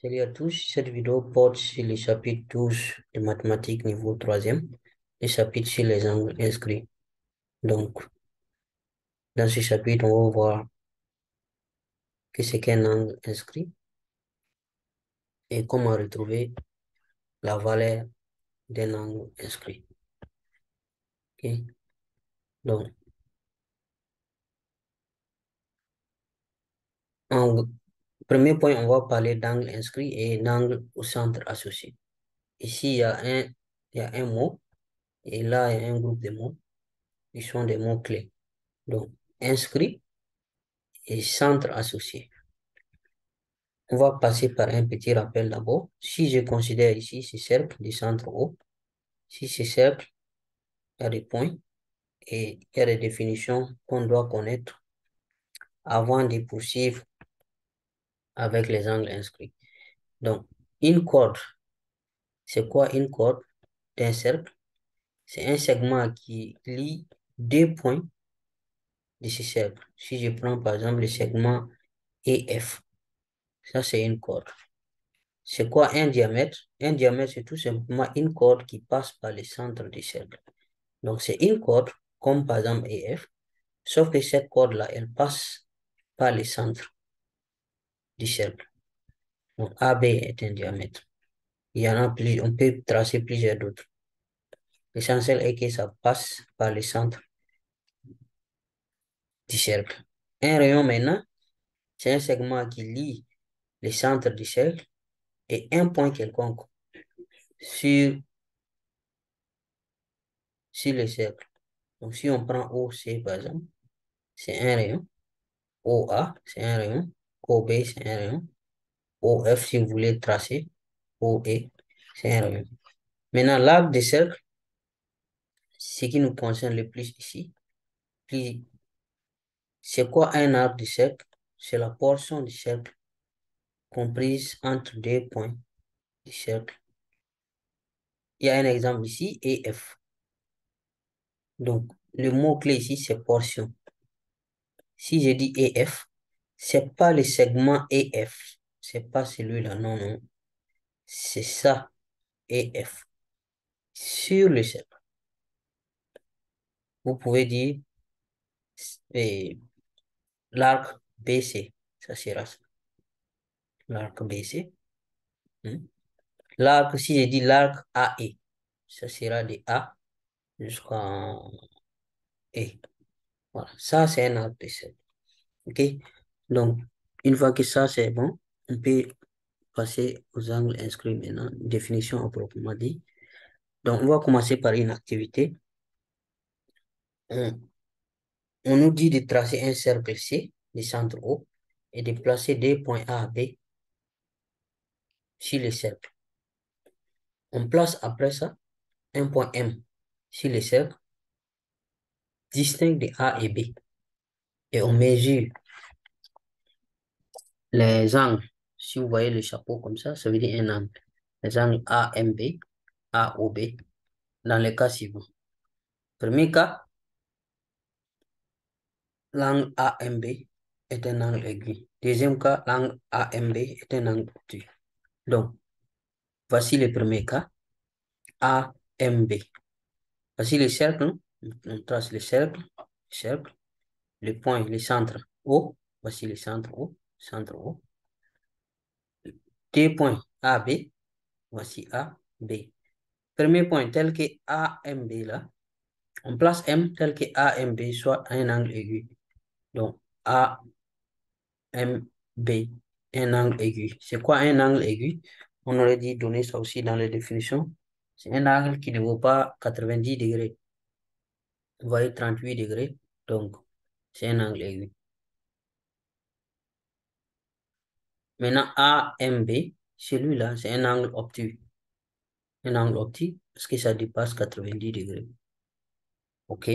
Salut à tous, cette vidéo porte sur le chapitre 12 de mathématiques niveau 3e, le chapitre sur les angles inscrits. Donc, dans ce chapitre, on va voir que c'est qu'un angle inscrit et comment retrouver la valeur d'un angle inscrit. Ok? Donc, en premier point, on va parler d'angle inscrit et d'angle au centre associé. Ici, il y a un, il y a un mot et là, il y a un groupe de mots qui sont des mots clés. Donc, inscrit et centre associé. On va passer par un petit rappel d'abord. Si je considère ici ce cercle du centre O, si ce cercle, il y a des points et il y a des définitions qu'on doit connaître avant de poursuivre avec les angles inscrits. Donc, une corde, c'est quoi une corde d'un cercle? C'est un segment qui lie deux points de ce cercle. Si je prends par exemple le segment EF, ça c'est une corde. C'est quoi un diamètre? Un diamètre, c'est tout simplement une corde qui passe par le centre du cercle. Donc c'est une corde, comme par exemple EF, sauf que cette corde-là, elle passe par le centre du cercle. Donc AB est un diamètre. Il y en a plus, on peut tracer plusieurs d'autres. L'essentiel est que ça passe par le centre du cercle. Un rayon maintenant, c'est un segment qui lie le centre du cercle et un point quelconque sur, sur le cercle. Donc, si on prend OC, par exemple, c'est un rayon. OA, c'est un rayon. OB, c'est un rayon. OF, si vous voulez tracer. OE, c'est un rayon. Maintenant, l'arc des cercles, ce qui nous concerne le plus ici, c'est quoi un arc de cercle? C'est la portion du cercle comprise entre deux points du cercle. Il y a un exemple ici, EF. Donc, le mot-clé ici, c'est portion. Si je dis EF, c'est pas le segment EF. C'est pas celui-là, non, non. C'est ça, EF. Sur le cercle. Vous pouvez dire l'arc BC. Ça sera ça. L'arc BC. Hmm? L'arc, si je dis l'arc AE, ça sera de A jusqu'à E. Voilà, ça c'est un arc cercle. OK? Donc, une fois que ça c'est bon, on peut passer aux angles inscrits maintenant, définition à proprement dit. Donc, on va commencer par une activité. On, on nous dit de tracer un cercle C, du centre O, et de placer des points A à B sur le cercle. On place après ça un point M sur le cercle distinct de A et B. Et on mesure les angles. Si vous voyez le chapeau comme ça, ça veut dire un angle. Les angles AMB, AOB, dans le cas suivant. Premier cas, l'angle AMB est un angle aigu. Deuxième cas, l'angle AMB est un angle obtus. Donc, voici le premier cas, AMB. Voici le cercle, on trace le cercle, cercle, le point, le centre O, voici le centre O, centre O. Deux points AB, voici A, B. Premier point tel que AMB là, on place M tel que AMB soit un angle aigu. Donc, AMB, un angle aigu. C'est quoi un angle aigu? On aurait dit donner ça aussi dans les définitions. C'est un angle qui ne vaut pas 90 degrés. Vous voyez 38 degrés. Donc, c'est un angle aigu. Maintenant, AMB, celui-là, c'est un angle obtus. Un angle obtus parce que ça dépasse 90 degrés. OK?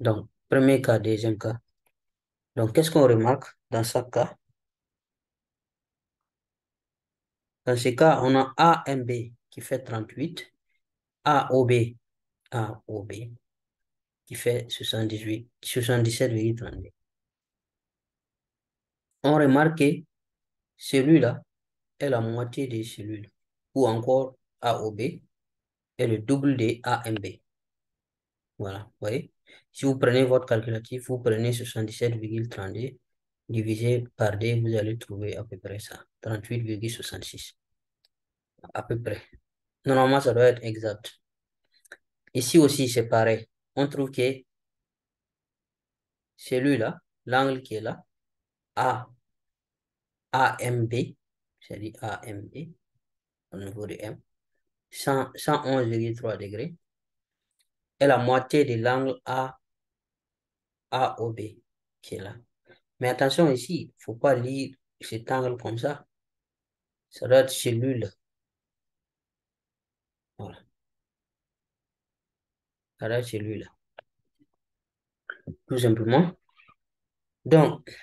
Donc, premier cas, deuxième cas. Donc, qu'est-ce qu'on remarque dans ce cas? Dans ce cas, on a AMB qui fait 38, AOB, AOB qui fait 78, 77,32. On remarque que celui-là, est la moitié des cellules. Ou encore AOB est le double de AMB. Voilà, vous voyez? Si vous prenez votre calculatif, vous prenez 77,32 divisé par D, vous allez trouver à peu près ça. 38,66. À peu près. Normalement, ça doit être exact. Ici aussi, c'est pareil. On trouve que celui-là, l'angle qui est là, A, AMB, c'est-à-dire AMB, au niveau de M, 111,3 degrés, est la moitié de l'angle A, AOB, qui est là. Mais attention ici, il ne faut pas lire cet angle comme ça. Ça doit être celui-là. Voilà. Ça doit être celui-là. Tout simplement. Donc,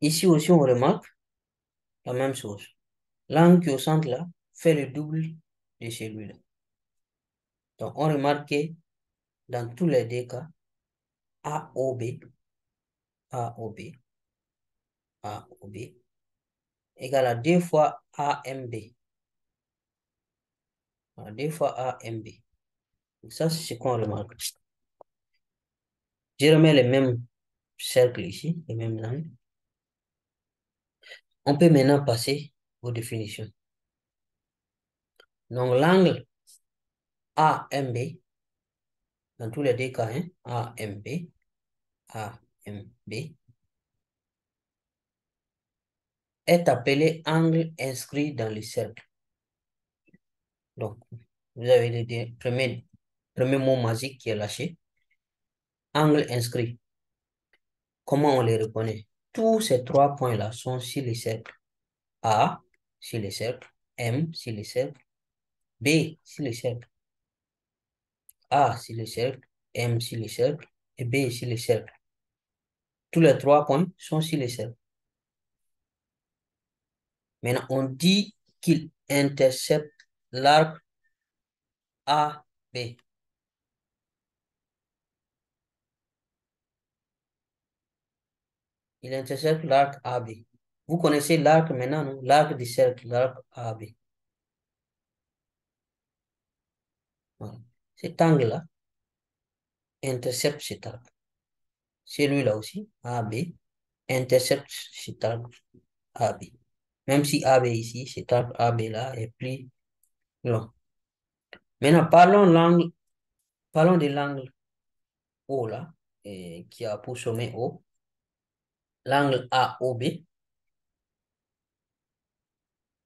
ici aussi, on remarque la même chose. L'angle qui est au centre là fait le double de celui-là. Donc, on remarque que dans tous les deux cas, AOB, AOB, AOB égale à deux fois AMB. Deux fois AMB. Ça, c'est ce qu'on remarque. Je remets les mêmes cercles ici, les mêmes angles. On peut maintenant passer aux définitions. Donc, l'angle AMB, dans tous les deux cas, hein, AMB, AMB, est appelé angle inscrit dans le cercle. Donc, vous avez le premier, premier mot magique qui est lâché. Angle inscrit. Comment on les reconnaît? Tous ces trois points-là sont sur les cercles. A, sur les cercles. M, sur les cercles. B, sur les cercles. A, sur les cercles. M, sur les cercles. Et B, sur les cercles. Tous les trois points sont sur les cercles. Maintenant, on dit qu'il intercepte l'arc AB. Il intercepte l'arc AB. Vous connaissez l'arc maintenant, non? L'arc du cercle, l'arc AB. Cet angle-là intercepte cet arc. Celui-là aussi, AB, intercepte cet arc AB. Même si AB ici, cet arc AB là est plus long. Maintenant, parlons, l'angle, parlons de l'angle O là, qui a pour sommet O. L'angle AOB.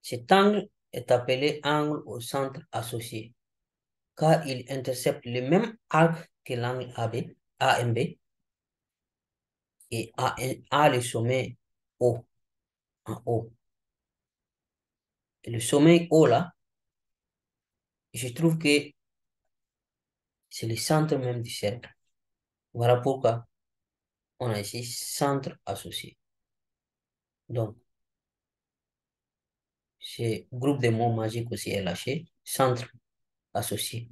Cet angle est appelé angle au centre associé, car il intercepte le même arc que l'angle AB, AMB, et a, a le sommet O, en. Et le sommet O là, je trouve que c'est le centre même du cercle. Voilà pourquoi on a ici centre associé. Donc, ce groupe de mots magiques aussi est lâché. Centre associé.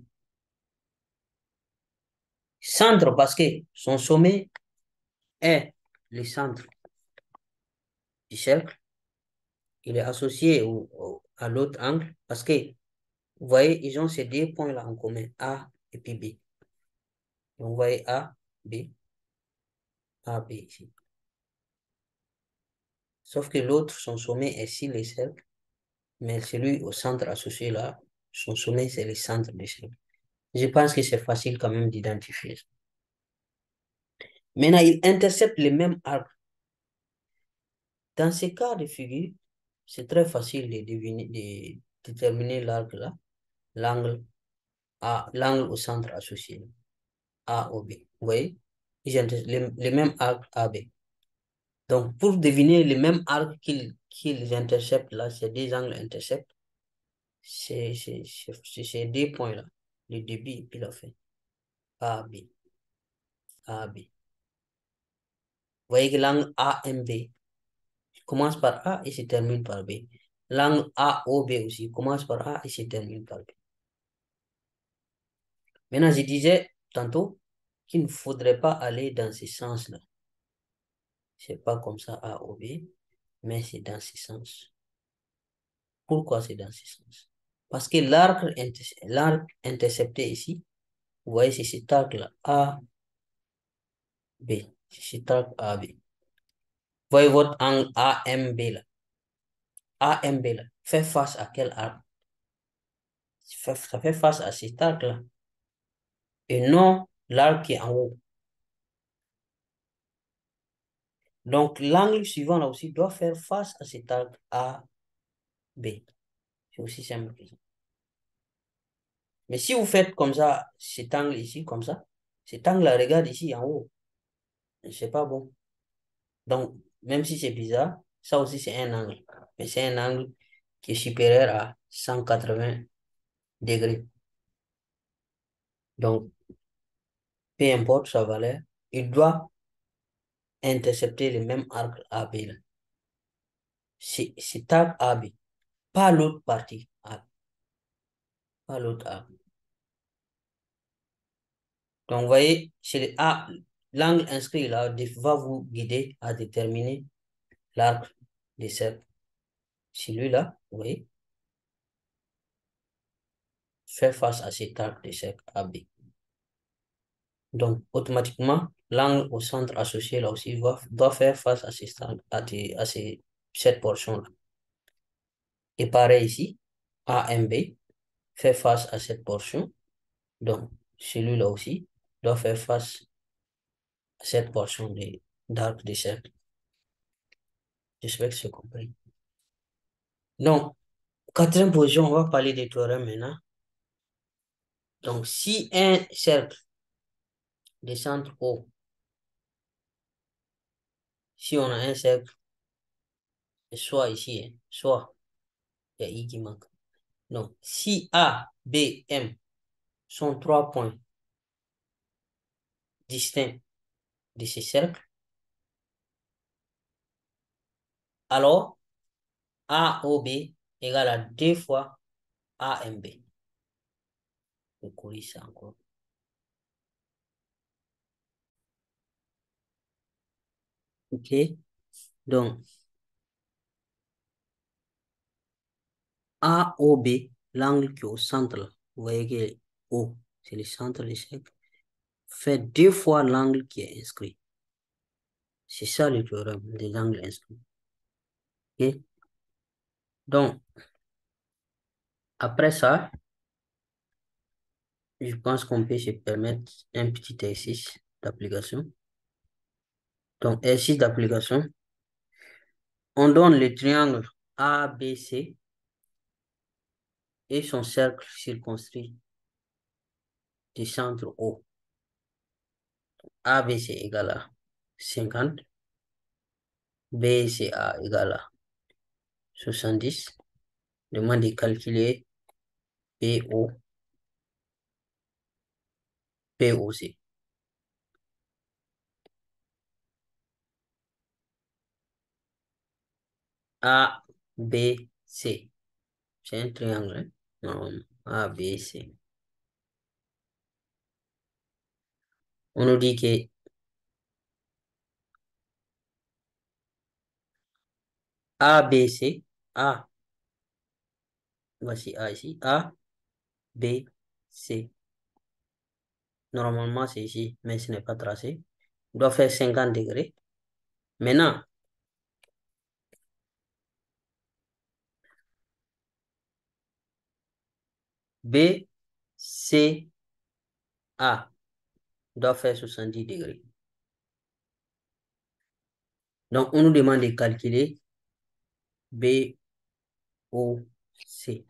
Centre parce que son sommet est le centre du cercle. Il est associé à l'autre angle parce que, vous voyez, ils ont ces deux points-là en commun, A et puis B. Donc, vous voyez A, B, A, B ici. Sauf que l'autre, son sommet est sur le cercle, mais celui au centre associé là, son sommet, c'est le centre du cercle. Je pense que c'est facile quand même d'identifier. Maintenant, il intercepte le même arc. Dans ces cas de figure, c'est très facile de, déterminer l'arc là, l'angle l'angle au centre associé, A ou B. Vous voyez? Ils interceptent le, même arc AB. Donc, pour deviner le même arc qu'ils interceptent là, ces deux angles interceptent, c'est ces deux points-là, le début et la fin. AB. AB. Vous voyez que l'angle AMB commence par A et se termine par B. L'angle AOB aussi commence par A et se termine par B. Maintenant, je disais tantôt qu'il ne faudrait pas aller dans ce sens-là. c'est pas comme ça A ou B, mais c'est dans ce sens. Pourquoi c'est dans ce sens? Parce que l'arc intercepté ici, vous voyez, c'est cet arc-là, A, B. C'est cet arc AB. Vous voyez votre angle AMB là. AMB là, fait face à quel arc? Ça fait face à cet arc-là. Et non l'arc qui est en haut. Donc, l'angle suivant là aussi doit faire face à cet arc A, B. C'est aussi simple que ça. Mais si vous faites comme ça, cet angle ici, comme ça, cet angle-là, regarde ici en haut. C'est pas bon. Donc, même si c'est bizarre, ça aussi c'est un angle. Mais c'est un angle qui est supérieur à 180 degrés. Donc, peu importe sa valeur, il doit intercepter le même arc AB. C'est arc AB, pas l'autre partie AB. Pas l'autre arc. Donc, vous voyez, c'est l'angle inscrit là va vous guider à déterminer l'arc des cercles. Celui-là, vous voyez, fait face à cet arc de cercle AB. Donc, automatiquement, l'angle au centre associé là aussi doit, faire face à, ces, à, à cette portion-là. Et pareil ici, AMB fait face à cette portion. Donc, celui-là aussi doit faire face à cette portion d'arc de cercle. J'espère que c'est compris. Donc, quatrième position, on va parler des théorèmes maintenant. Donc, si un cercle de centre O, si on a un cercle, soit ici, soit il y a I qui manque. Donc, si A, B, M sont trois points distincts de ces cercles, alors AOB égale à deux fois AMB. Je corrige ça encore. OK. Donc, AOB, l'angle qui est au centre, vous voyez que O, c'est le centre du cercle, fait deux fois l'angle qui est inscrit. C'est ça le théorème des angles inscrits. OK. Donc, après ça, je pense qu'on peut se permettre un petit exercice d'application. Donc, exercice d'application. On donne le triangle ABC et son cercle circonscrit du centre O. ABC égale à 50. BCA égale à 70. Demande de calculer PO, POC. A, B, C. C'est un triangle. Hein? A, B, C. On nous dit que A, B, C. A. Voici A ici. A, B, C. Normalement, c'est ici, mais ce n'est pas tracé. On doit faire 50 degrés. Maintenant, B, C, A doit faire 70 degrés. Donc, on nous demande de calculer B, O, C.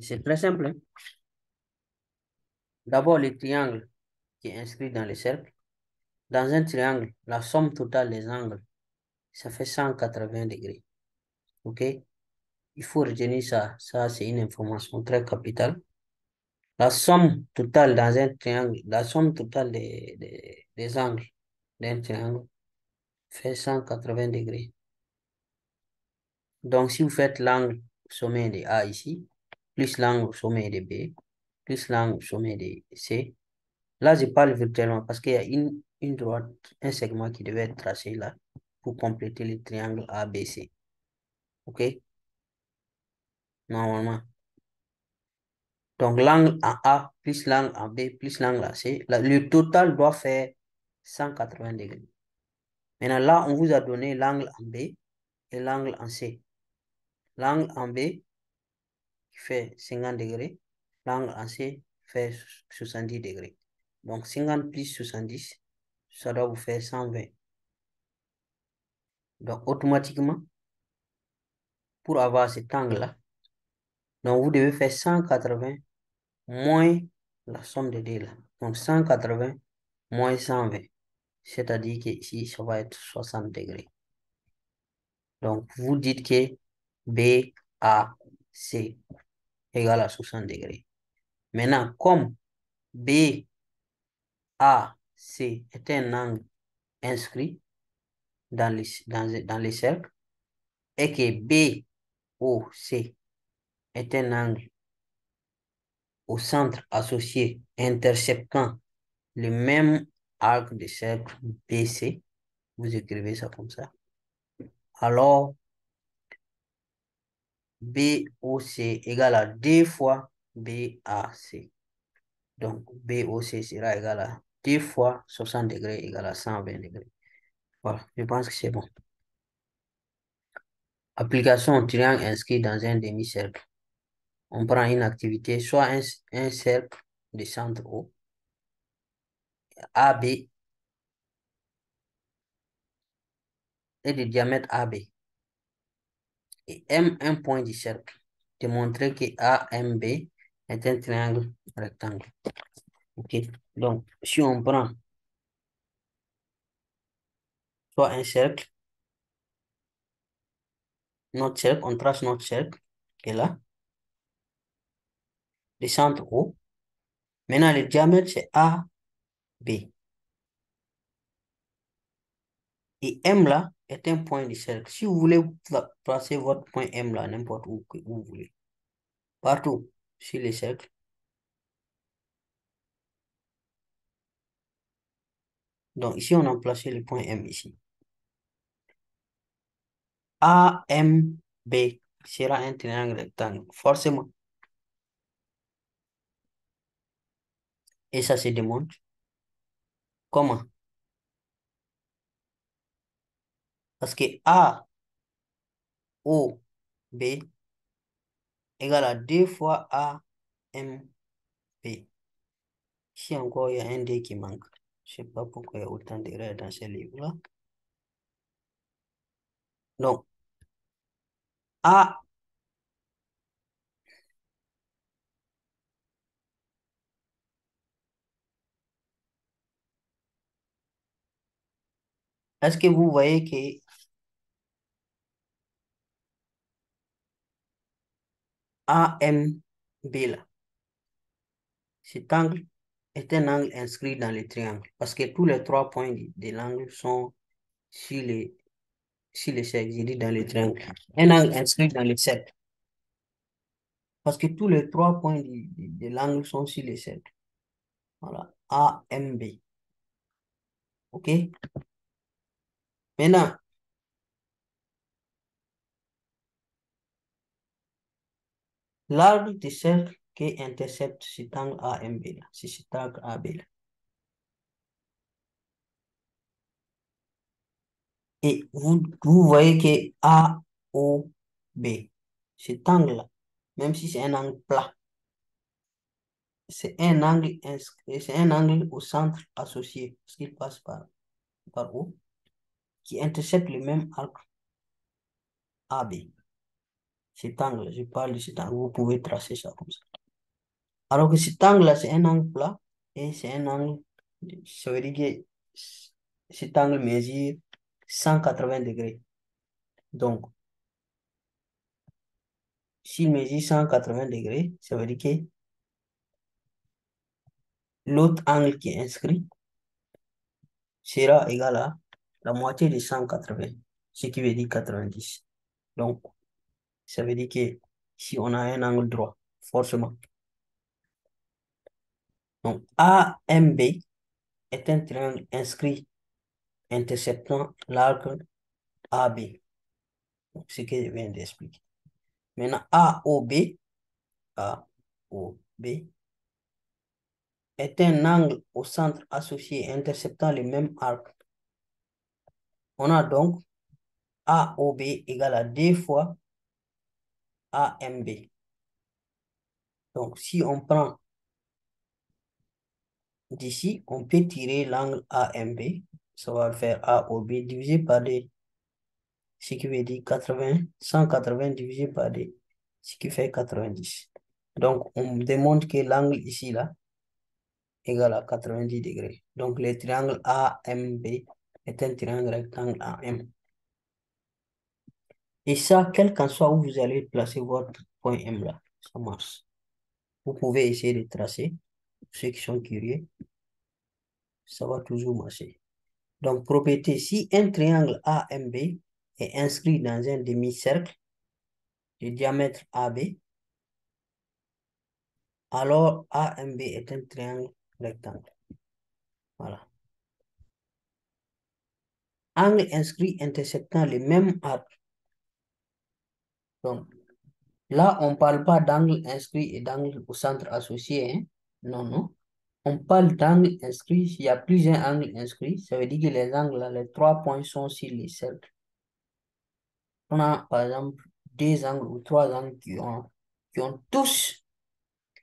C'est très simple. Hein. D'abord, le triangle qui est inscrit dans le cercle. Dans un triangle, la somme totale des angles, ça fait 180 degrés. OK? Il faut retenir ça. Ça, c'est une information très capitale. La somme totale dans un triangle, la somme totale des, des, angles d'un triangle fait 180 degrés. Donc, si vous faites l'angle sommet de A ici, plus l'angle sommet de B, plus l'angle sommet de C, là, je parle virtuellement parce qu'il y a une une droite, un segment qui devait être tracé là pour compléter le triangle ABC. OK? Normalement. Donc, l'angle en A plus l'angle en B plus l'angle en C, le total doit faire 180 degrés. Maintenant, là, on vous a donné l'angle en B et l'angle en C. L'angle en B fait 50 degrés, l'angle en C fait 70 degrés. Donc, 50 plus 70, ça doit vous faire 120. Donc, automatiquement, pour avoir cet angle-là, donc vous devez faire 180 moins la somme de deux là. Donc, 180 moins 120. C'est-à-dire que ici, ça va être 60 degrés. Donc, vous dites que BAC égale à 60 degrés. Maintenant, comme BAC est un angle inscrit dans les, dans, dans les cercles et que BOC est un angle au centre associé interceptant le même arc de cercle BC, vous écrivez ça comme ça. Alors, BOC égale à 2 fois BAC. Donc, BOC sera égal à 2 fois 60 degrés égale à 120 degrés. Voilà, je pense que c'est bon. Application triangle inscrit dans un demi-cercle. On prend une activité, soit un, cercle de centre O, AB et de diamètre AB. Et M, un point du cercle. Démontrer que AMB est un triangle rectangle. OK. Donc, si on prend soit un cercle, notre cercle, on trace notre cercle, qui est là. Le centre O. Maintenant, le diamètre, c'est AB. Et M là est un point du cercle. Si vous voulez placer votre point M là, n'importe où que vous voulez. Partout sur les cercles. Donc ici, on a placé le point M ici. AMB sera un triangle rectangle, forcément. Et ça se démontre. Comment? Parce que A, O, B égale à 2 fois A, M, B. Ici encore, il y a un D qui manque. Je ne sais pas pourquoi il y a autant d'erreurs dans ce livre-là. Donc, A Est-ce que vous voyez que AMB là, cet angle est un angle inscrit dans le triangle? Parce que tous les trois points de l'angle sont sur les, sur j'ai dit dans le triangle. Un angle inscrit dans le cercle. Parce que tous les trois points de, de, l'angle sont sur les cercles. Voilà, AMB. OK? Maintenant, l'arbre de cercle qui intercepte cet angle AMB c'est cet angle AB. Et vous, vous voyez que AOB, cet angle-là, même si c'est un angle plat, c'est un angle c'est un angle au centre associé, parce qu'il passe par, par O, qui intercepte le même arc AB. Cet angle, je parle de cet angle, vous pouvez tracer ça comme ça. Alors que cet angle-là, c'est un angle plat, et c'est un angle, ça veut dire que cet angle mesure 180 degrés. Donc, s'il mesure 180 degrés, ça veut dire que l'autre angle qui est inscrit sera égal à la moitié de 180, ce qui veut dire 90. Donc, ça veut dire que si on a un angle droit, forcément. Donc, AMB est un triangle inscrit interceptant l'arc AB. C'est ce que je viens d'expliquer. Maintenant, AOB, AOB est un angle au centre associé interceptant le même arc. On a donc AOB égale à 2 fois AMB. Donc, si on prend d'ici, on peut tirer l'angle AMB. Ça va faire AOB divisé par D. Ce qui veut dire 80, 180 divisé par D. Ce qui fait 90. Donc, on démontre que l'angle ici, là, égale à 90 degrés. Donc, le triangle AMB est un triangle rectangle AM. Et ça, quel qu'en soit où vous allez placer votre point M là, ça marche. Vous pouvez essayer de tracer. ceux qui sont curieux, ça va toujours marcher. Donc, propriété, si un triangle AMB est inscrit dans un demi-cercle de diamètre AB, alors AMB est un triangle rectangle. Voilà. Angle inscrit interceptant les mêmes arcs. Donc, là, on ne parle pas d'angle inscrit et d'angle au centre associé. Hein? Non, non. On parle d'angle inscrit. Il y a plusieurs angles inscrits. Ça veut dire que les angles, les trois points sont sur les cercles. On a, par exemple, deux angles ou trois angles qui ont, qui ont tous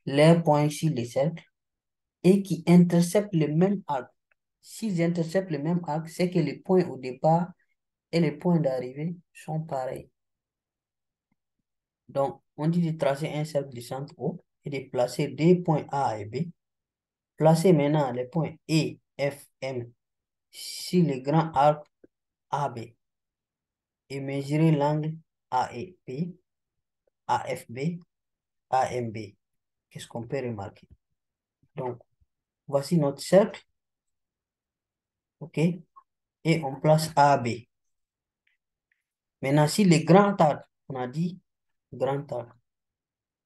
les points sur les cercles et qui interceptent le même arc. S'ils interceptent le même arc, c'est que les points au départ et les points d'arrivée sont pareils. Donc, on dit de tracer un cercle de centre O et de placer deux points A et B. Placer maintenant les points E, F, M sur le grand arc AB et mesurer l'angle AEP, AFB, AMB. Qu'est-ce qu'on peut remarquer? Donc, voici notre cercle. OK? Et on place AB. Maintenant, si le grand arc, on a dit grand arc,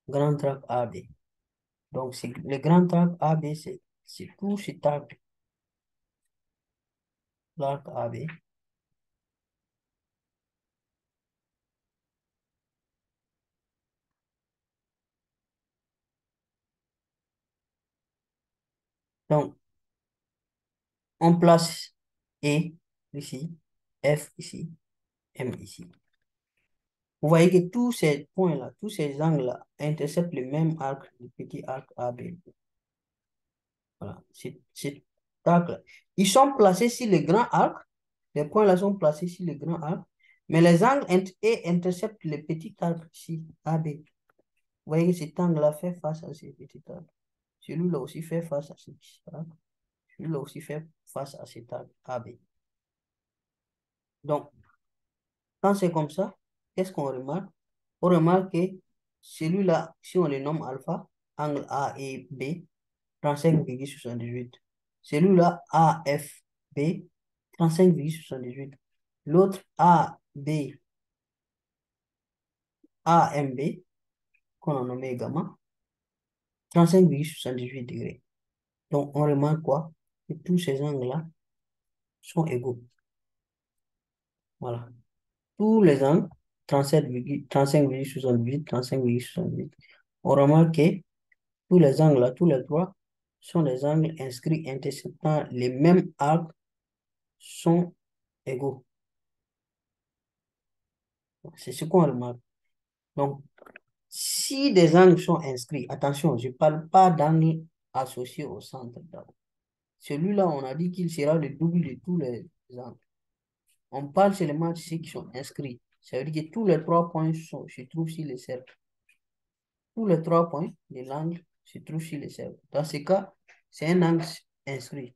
grand arc AB. Donc, le grand arc AB, c'est tout cet arc. L'arc AB. Donc, on place E ici, F ici, M ici. Vous voyez que tous ces points-là, tous ces angles-là interceptent le même arc, le petit arc AB. Voilà, c'est arc-là. Ils sont placés sur le grand arc. Les points-là sont placés sur le grand arc. Mais les angles E interceptent le petit arc ici, AB. Vous voyez que cet angle-là fait face à ce petit arc. Celui-là aussi fait face à cet arc. Celui-là aussi fait face à cet arc AB. Donc, quand c'est comme ça, qu'est-ce qu'on remarque? On remarque que celui-là, si on le nomme alpha, angle A et B, 35,78. Celui-là, AFB, 35,78. L'autre, AB, AMB, qu'on a nommé également, 35,78 degrés. Donc, on remarque quoi? Que tous ces angles-là sont égaux. Voilà. Tous les angles 35,68, 35,68. On remarque que tous les angles là, tous les trois, sont des angles inscrits interceptant les mêmes arcs sont égaux. C'est ce qu'on remarque. Donc, si des angles sont inscrits, attention, je ne parle pas d'angles associés au centre Celui-là, on a dit qu'il sera le double de tous les angles. On parle seulement de ceux qui sont inscrits. Ça veut dire que tous les trois points sont, se trouvent sur le cercle. Tous les trois points de l'angle se trouvent sur le cercle. Dans ce cas, c'est un angle inscrit.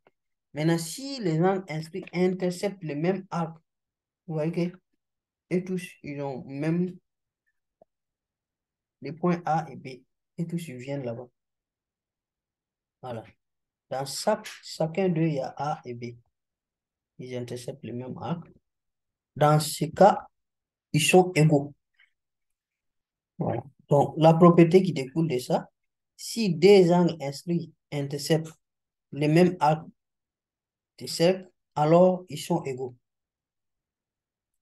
Maintenant, si les angles inscrits interceptent le même arc, vous voyez que et tous, ils ont même les points A et B. Et tous, ils viennent là-bas. Voilà. Dans chaque, chacun d'eux, il y a A et B. Ils interceptent le même arc. Dans ce cas, ils sont égaux. Voilà. Donc, la propriété qui découle de ça, si deux angles inscrits interceptent le même arc des cercles, alors ils sont égaux.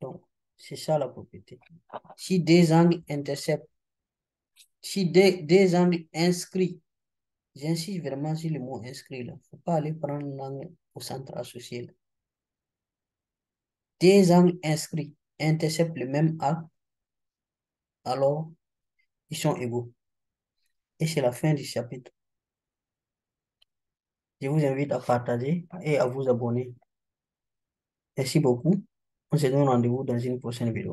Donc, c'est ça la propriété. Si des angles interceptent, si des, angles inscrits, j'insiste vraiment sur le mot inscrit là, il ne faut pas aller prendre l'angle au centre associé Des angles inscrits interceptent le même arc, alors ils sont égaux. Et c'est la fin du chapitre. Je vous invite à partager et à vous abonner. Merci beaucoup. On se donne rendez-vous dans une prochaine vidéo.